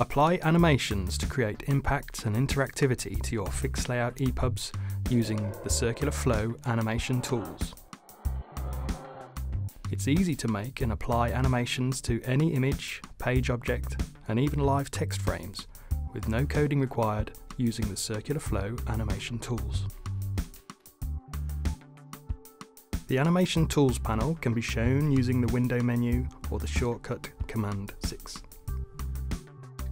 Apply animations to create impact and interactivity to your fixed layout EPUBs using the CircularFLO animation tools. It's easy to make and apply animations to any image, page object, and even live text frames, with no coding required using the CircularFLO animation tools. The Animation Tools panel can be shown using the window menu or the shortcut Command 6.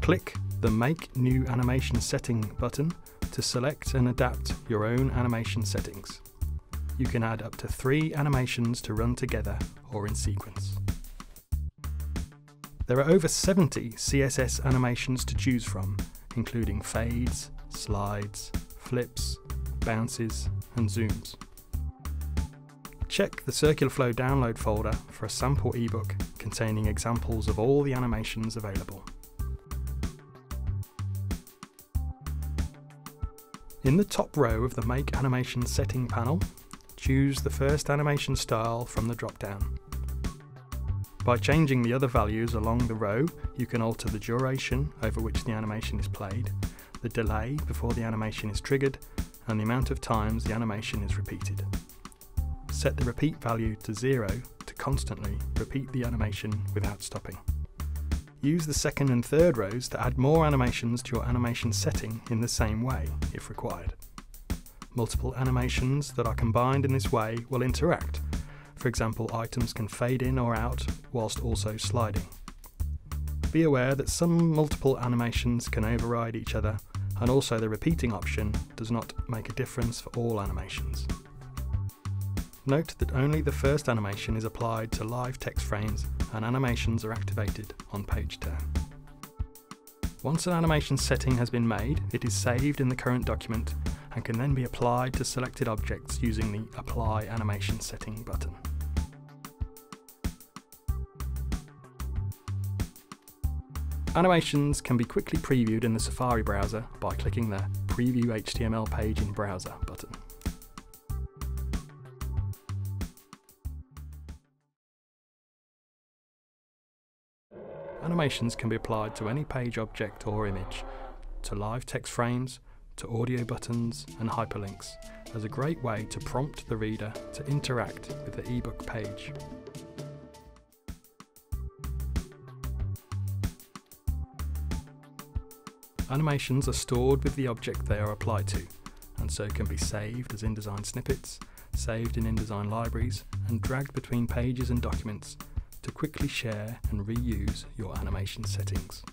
Click the Make New Animation Setting button to select and adapt your own animation settings. You can add up to three animations to run together or in sequence. There are over 70 CSS animations to choose from, including fades, slides, flips, bounces, and zooms. Check the CircularFLO download folder for a sample ebook containing examples of all the animations available. In the top row of the Make Animation Setting panel, choose the first animation style from the drop-down. By changing the other values along the row, you can alter the duration over which the animation is played, the delay before the animation is triggered, and the amount of times the animation is repeated. Set the repeat value to zero to constantly repeat the animation without stopping. Use the second and third rows to add more animations to your animation setting in the same way, if required. Multiple animations that are combined in this way will interact. For example, items can fade in or out whilst also sliding. Be aware that some multiple animations can override each other, and also the repeating option does not make a difference for all animations. Note that only the first animation is applied to live text frames and animations are activated on page turn. Once an animation setting has been made, it is saved in the current document and can then be applied to selected objects using the Apply Animation Setting button. Animations can be quickly previewed in the Safari browser by clicking the Preview HTML page in Browser button. Animations can be applied to any page object or image, to live text frames, to audio buttons and hyperlinks as a great way to prompt the reader to interact with the ebook page. Animations are stored with the object they are applied to, and so can be saved as InDesign snippets, saved in InDesign libraries, and dragged between pages and documents to quickly share and reuse your animation settings.